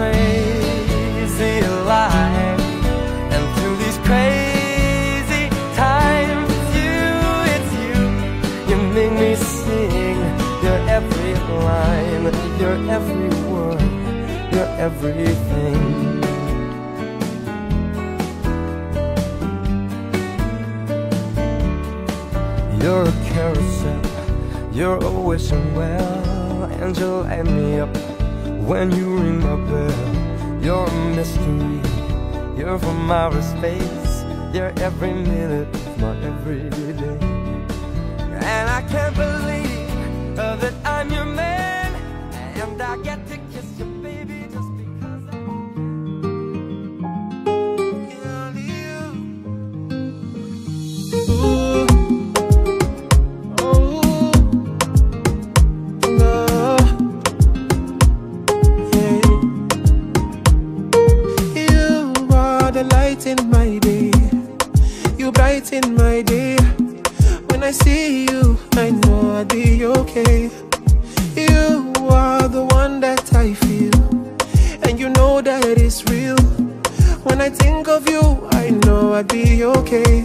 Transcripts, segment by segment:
Crazy life, and through these crazy times, you, it's you. You make me sing. Your every line, your every word, your everything. You're a carousel, you're a wishing well, and you light me up when you ring my bell. You're a mystery, you're from outer space, you're every minute of my everyday. And I can't believe uh, that I'm your man, and I get to the light in my day. You brighten my day. When I see you, I know I'll be okay. You are the one that I feel, and you know that it's real. When I think of you, I know I'll be okay.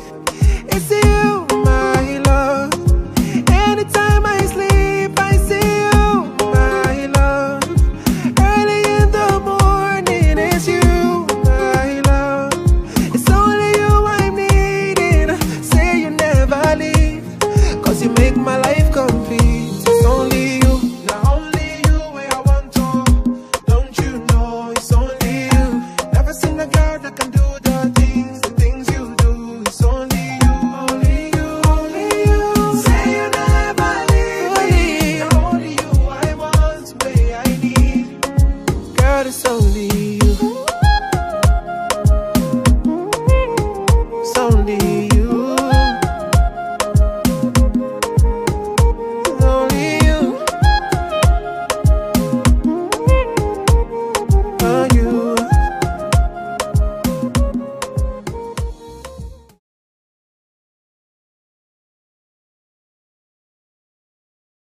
You make my life complete.